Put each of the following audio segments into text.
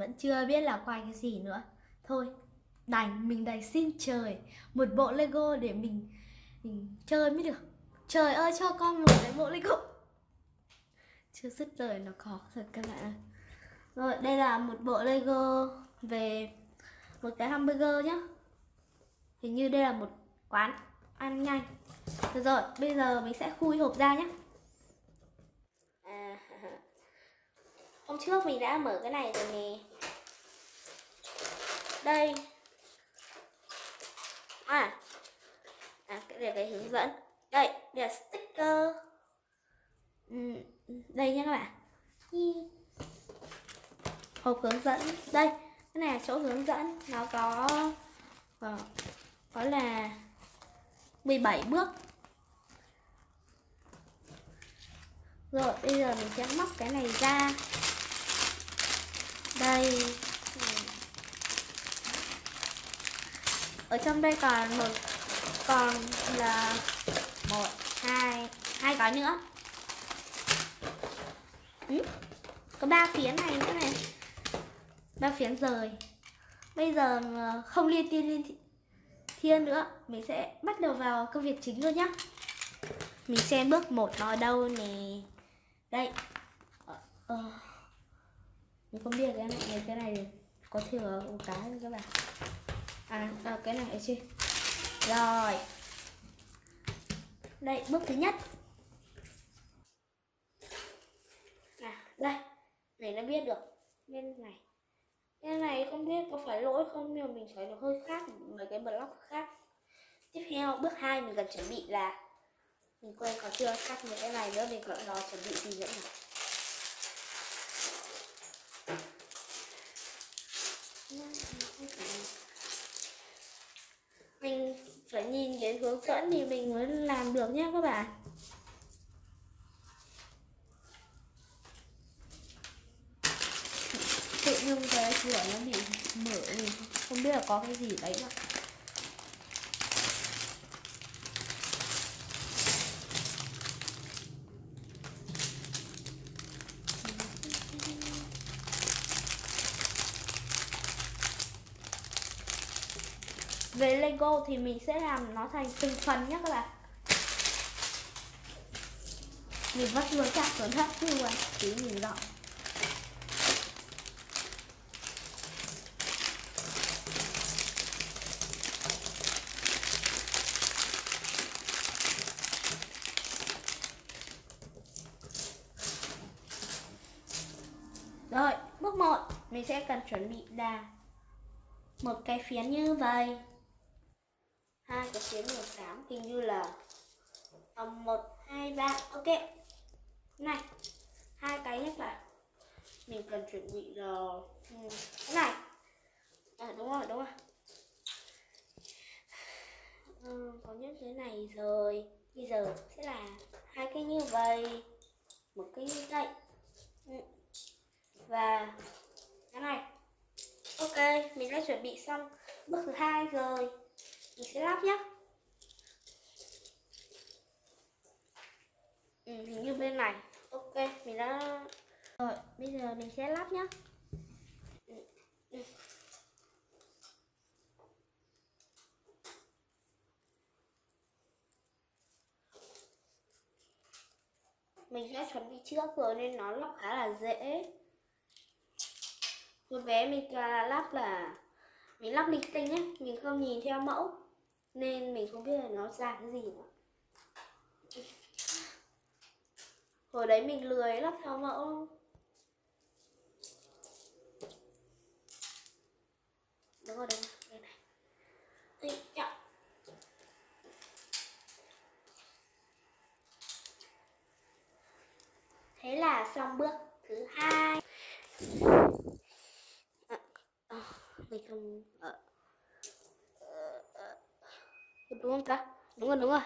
vẫn chưa biết là quay cái gì nữa. Thôi đành mình đành xin trời một bộ lego để mình, mình chơi mới được. Trời ơi cho con một cái bộ lego. Chưa dứt lời nó khó thật các bạn ơi rồi đây là một bộ lego về một cái hamburger nhá. Hình như đây là một quán ăn nhanh. Được rồi bây giờ mình sẽ khui hộp ra nhé à, hôm trước mình đã mở cái này rồi nè đây. À, à cái này cái hướng dẫn. Đây đây là sticker. Ừ, đây nha các bạn. Hộp hướng dẫn. Đây cái này là chỗ hướng dẫn. Nó có có, có là 17 bước. Rồi bây giờ mình sẽ móc cái này ra. Đây. Ở trong đây còn một còn là một hai hai gói nữa. Ừ? có ba phiến này nữa này. Ba phiến rời. Bây giờ ờ, không liên tiên liên thiên nữa. Mình sẽ bắt đầu vào công việc chính luôn nhá. Mình xem bước một nó ở đâu nè. Đây. Ờ, ờ. mình không biết cái này cái này có thừa một cái không các bạn à, à cái này ở rồi. Đây bước thứ nhất. À đây. Này nó biết được. Bên này. Bên này không biết có phải lỗi không nhưng mà mình thấy nó hơi khác mấy cái block khác. Tiếp theo bước 2 mình cần chuẩn bị là mình quên còn chưa cắt những cái này nữa mình còn nó chuẩn bị gì nữa này mình phải nhìn đến hướng dẫn thì mình mới làm được nhé các bạn tự nhiên cái cửa nó bị mở mình không biết là có cái gì đấy ạ về Lego thì mình sẽ làm nó thành từng phần nhé các bạn. Mình vắt luôn chặt xuống thấp như vậy tí mình dọn Rồi, bước 1 Mình sẽ cần chuẩn bị là một cái phiến như vậy hai cái phiến màu xám hình như là vòng một hai ba. Ok. Này hai cái nhất là mình cần chuẩn bị rồi ừ, cái này. À, đúng rồi đúng rồi. Ừ, có những cái này rồi. Bây giờ sẽ là hai cái như vậy. Một cái như vậy. Ừ. và cái này. Ok mình đã chuẩn bị xong bước thứ hai rồi mình sẽ lắp nhé ừ, hình như bên này. Ok mình đã rồi bây giờ mình sẽ lắp nhé ừ, ừ. mình đã chuẩn bị trước rồi nên nó lắp khá là dễ. Một vé mình lắp là mình lắp linh tinh ấy mình không nhìn theo mẫu nên mình không biết là nó ra cái gì nữa. Hồi đấy mình lười lắp theo mẫu đúng rồi đây này. Đây này thế là xong bước thứ hai. Ờ, ờ, mình không ở đúng không ta? Đúng rồi đúng rồi.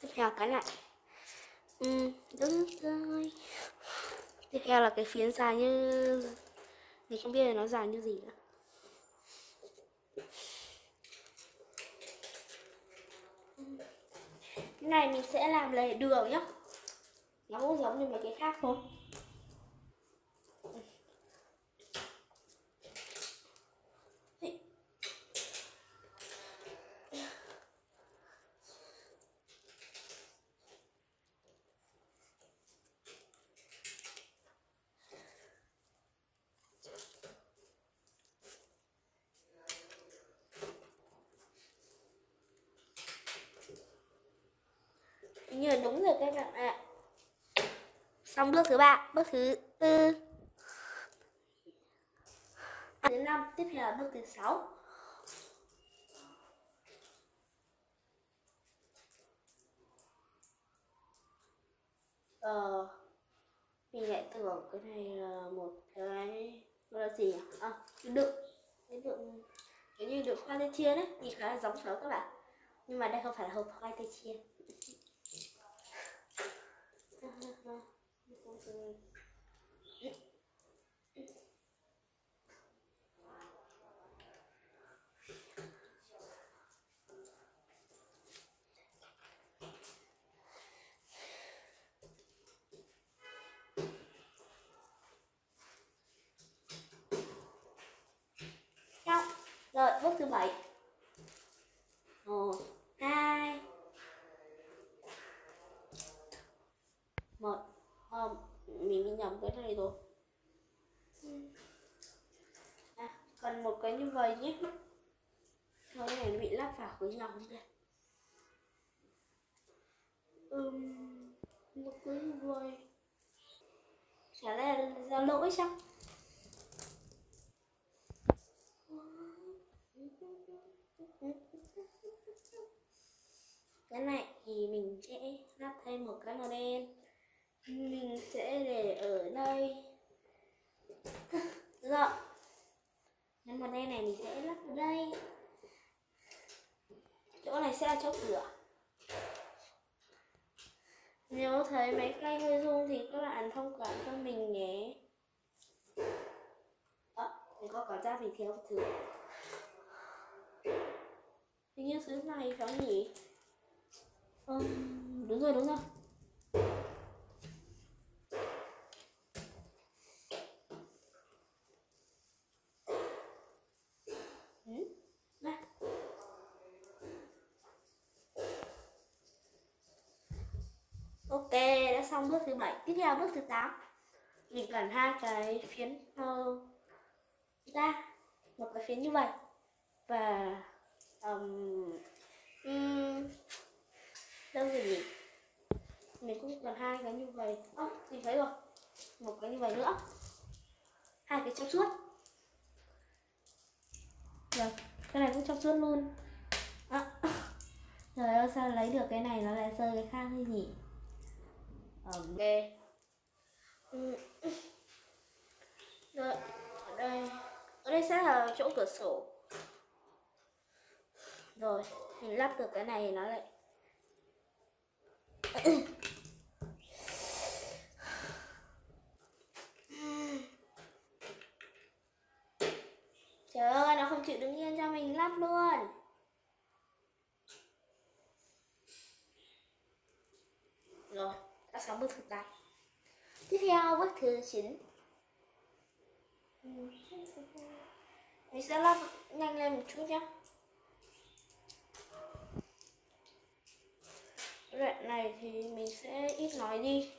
Tiếp theo cái này. Ừ, đúng rồi. Tiếp theo là cái phiến dài như mình không biết là nó dài như gì nữa. Cái này mình sẽ làm lề đường nhá. Nó cũng giống như mấy cái khác thôi. Như là đúng rồi các bạn ạ. Xong bước thứ ba, bước thứ tư. Thứ năm, tiếp theo là bước thứ sáu. Ờ mình lại tưởng cái này là một cái, gọi là gì nhỉ? À đựng, cái đựng, cái như đựng khoai tây chiên ấy thì khá là giống số các bạn. Nhưng mà đây không phải là hộp khoai tây chiên. Rồi, bước thứ bảy. Một, hai, một. Không, mình bị nhầm cái này rồi. À, còn một cái như vậy nhé. Thôi cái này nó bị lắp vào với nhau không nhỉ? Ừm, một cái như vậy. Chả lẽ là do sao? cái này thì mình sẽ lắp thêm một cái màu đen. Mình sẽ để ở đây. Rồi dạ. cái màu đen này mình sẽ lắp ở đây. Chỗ này sẽ là chỗ cửa. Nếu thấy mấy cây hơi rung thì các bạn thông cảm cho mình nhé. Đó, mình có cảm giác mình thiếu một thứ Hình như thứ này phải không nhỉ? Ừ, đúng rồi, đúng rồi. Ừ, ok, đã xong bước thứ 7 Tiếp theo bước thứ 8 mình cần hai cái phiến uh, ra một cái phiến như vậy. Và um, um, đâu rồi nhỉ? Mình cũng cần hai cái như vậy. Ơ oh, mình thấy rồi. Một cái như vậy nữa. Hai cái trong suốt. Rồi cái này cũng trong suốt luôn. À. rồi ơi sao lấy được cái này nó lại rơi cái khác hay nhỉ? Ok. Ừ ở đây ở đây sẽ là chỗ cửa sổ. Rồi, mình lắp được cái này nó lại trời ơi, nó không chịu đứng yên cho mình lắp luôn. Rồi, đã xong bước thứ tám tiếp theo, bước thứ chín mình sẽ lắp nhanh lên một chút nhé đoạn này thì mình sẽ ít nói đi.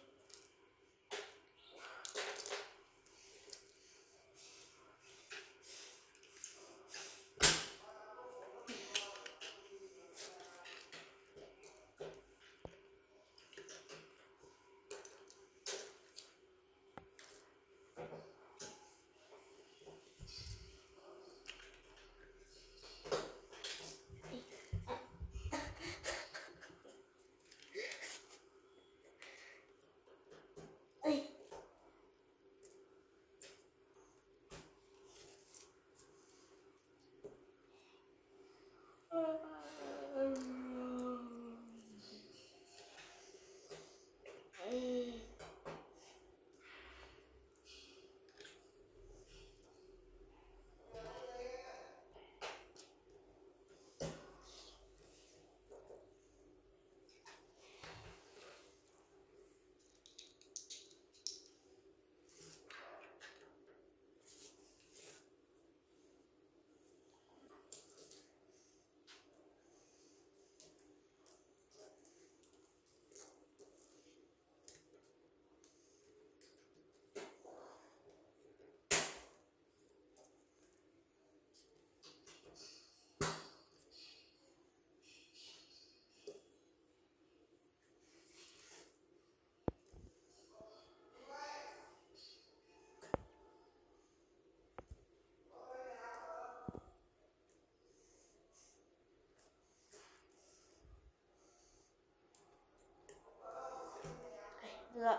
Rồi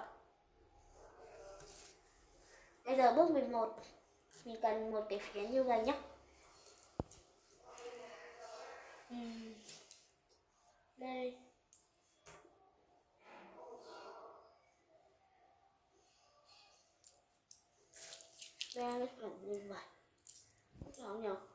Bây giờ bước 11 Mình cần một cái phía như vậy nhé uhm. Đây. Ra cái phần như vậy Không nhỉ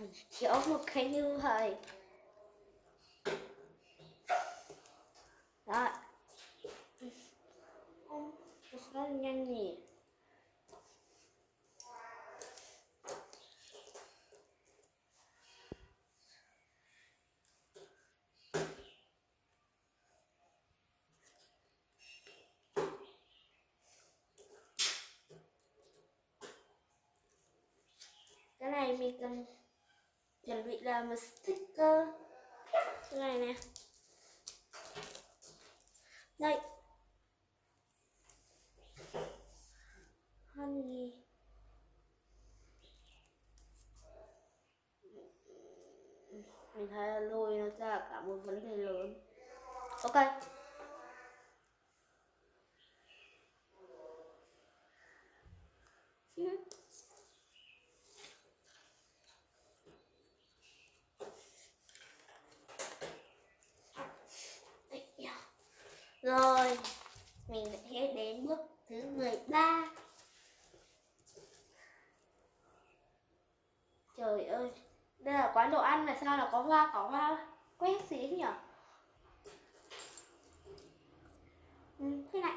làm chỉ một cái như vậy. Đó rất nhanh nhỉ. Cái này mình cần chuẩn bị làm một sticker. Cái này nè. Đây. Honey. Mình thấy là lôi nó ra cả một vấn đề lớn. Ok. Rồi, mình sẽ đến bước thứ 13 Trời ơi, đây là quán đồ ăn mà sao là có hoa, có hoa quét gì ấy nhỉ? Ừ, thế này.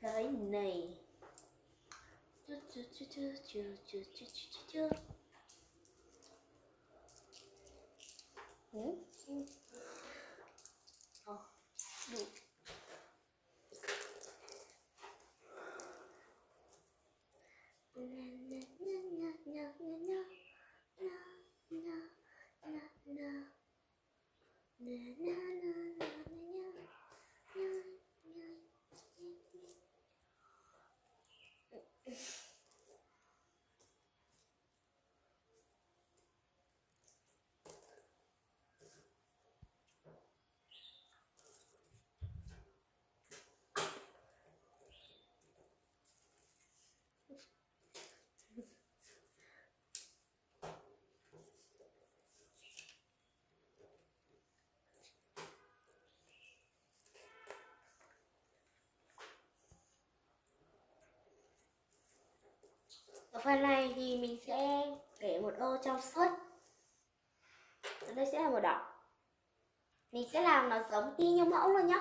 Cái này. Chú chú chú chú chú chú chú chú chú Ừ, ừ. na na na phần này thì mình sẽ để một ô trong suốt ở đây sẽ là màu đỏ. Mình sẽ làm nó giống y như mẫu luôn nhá.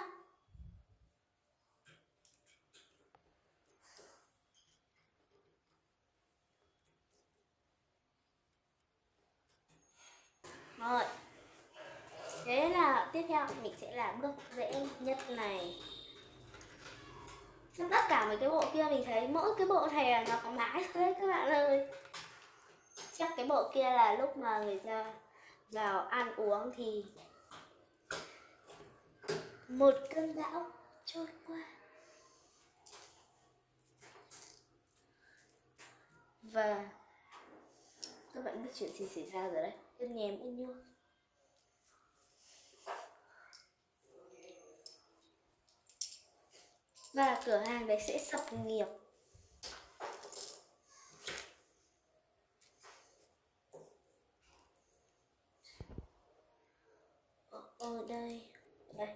Rồi. Thế là tiếp theo mình sẽ làm bước dễ nhất này trong tất cả mấy cái bộ kia mình thấy mỗi cái bộ này là nó có mãi thôi đấy các bạn ơi. Chắc cái bộ kia là lúc mà người ta vào ăn uống thì một cơn bão trôi qua. Và các bạn biết chuyện gì xảy ra rồi đấy. Chân nhèm ưng nhua và cửa hàng đấy sẽ sập nghiệp. Ở, đây đây.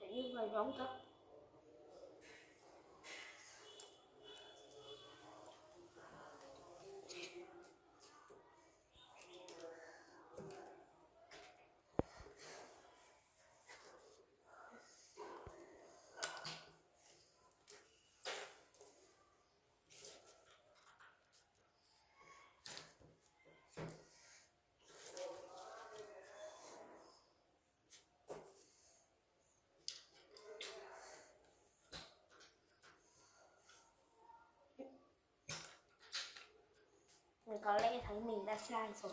Để như vậy giống cơ có lẽ thấy mình đã sai rồi.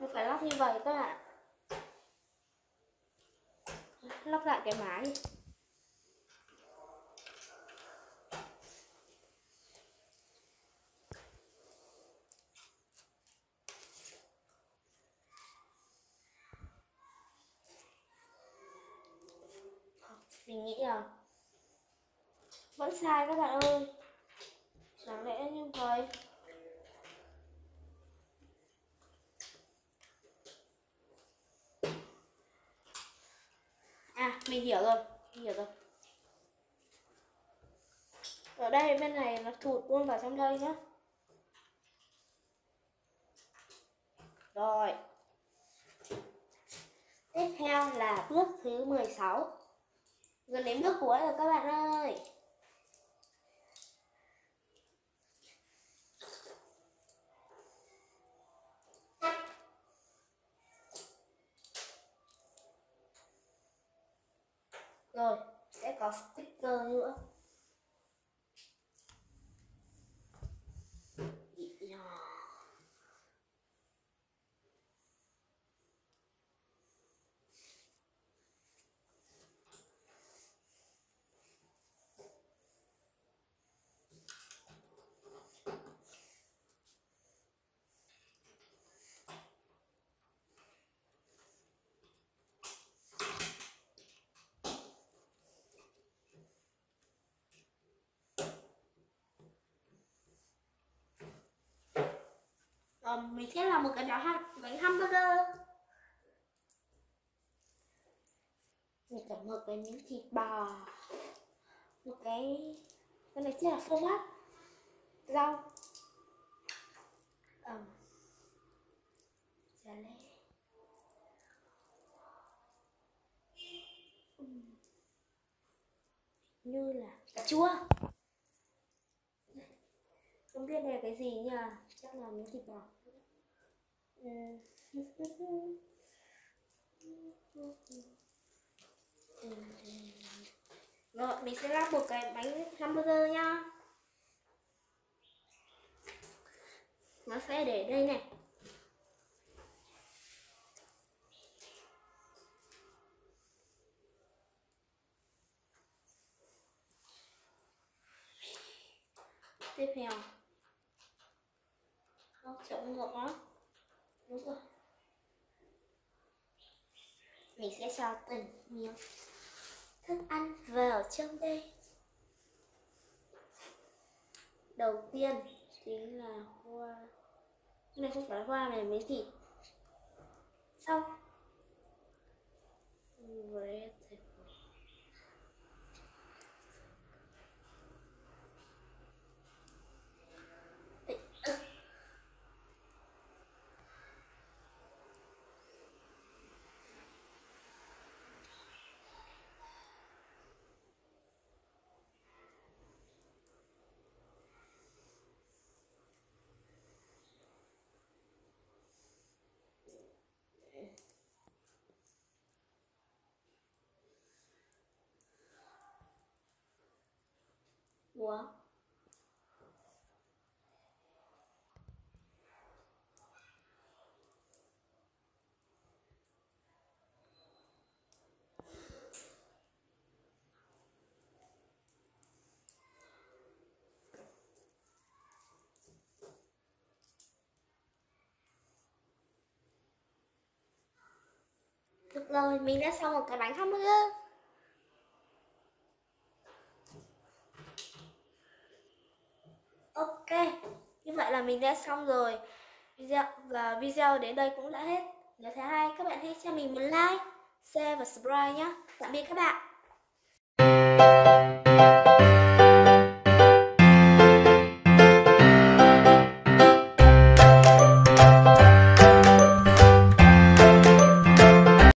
Mình phải lắp như vậy các bạn. Lắp lại cái máy. Mình nghĩ là vẫn sai các bạn ơi. Chẳng lẽ như vậy? Mình hiểu rồi, mình hiểu rồi. Ở đây bên này nó thụt luôn vào trong đây nhá. Rồi. Tiếp theo là bước thứ 16 gần đến bước cuối rồi các bạn ơi. Rồi mình sẽ làm một cái bánh, bánh hamburger. Mình cảm một cái miếng thịt bò. Một cái Cái này chính là phô mát Rau. Ẩm. Chả lê Như là cà chua. Không biết đây là cái gì nhỉ Chắc là miếng thịt bò rồi, mình sẽ lắp một cái bánh hamburger nha. Nó sẽ để đây này. Tiếp theo. Nó chậm ngược đúng rồi. Mình sẽ cho từng miếng thức ăn vào trong đây. Đầu tiên chính là hoa. Cái này không phải hoa này mấy thịt. Xong. Với của Được rồi, mình đã xong một cái bánh hamburger Ok, như vậy là mình đã xong rồi video và video đến đây cũng đã hết. Nếu thấy hay các bạn hãy cho mình một like, share và subscribe nhé. Tạm biệt các bạn.